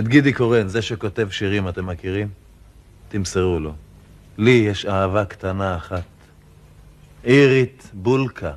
את גידי קורן, זה שכותב שירים, אתם מכירים? תמסרו לו. לי יש אהבה קטנה אחת. אירית בולקה.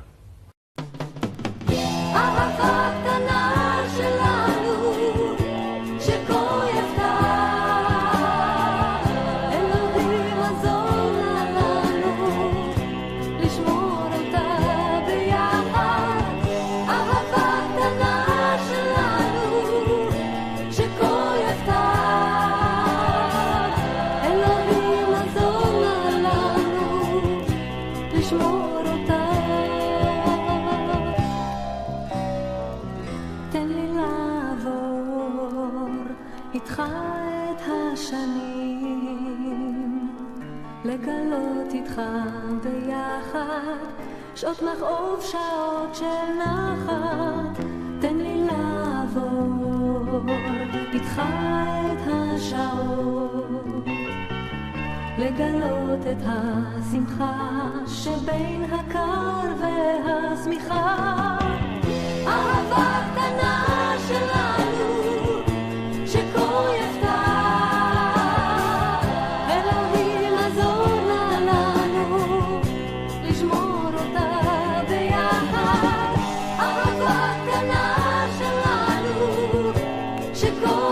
שעות מכאוב, שעות של נחת, תן לי לעבור איתך את השעות, לגלות את השמחה שבין הקר והשמיכה. אהבה The. go.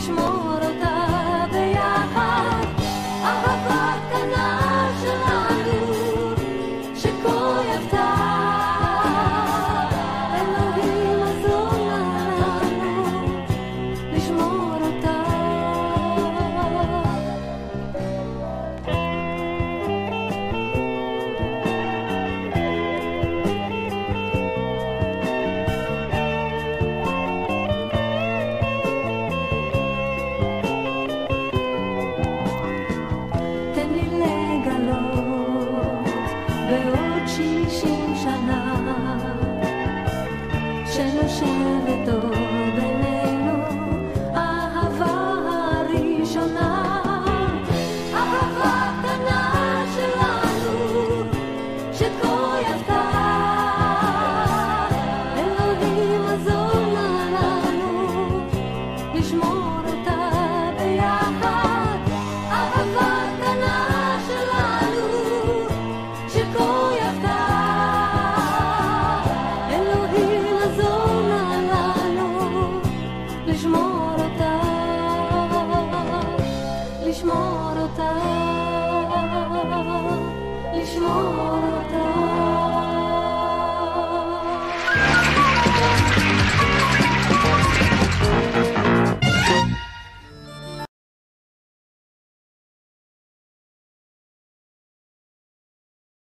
לשמור אותה, לשמור בעוד שישים שנה, שנושבת עוד אלינו אהבה הראשונה. לשמור 多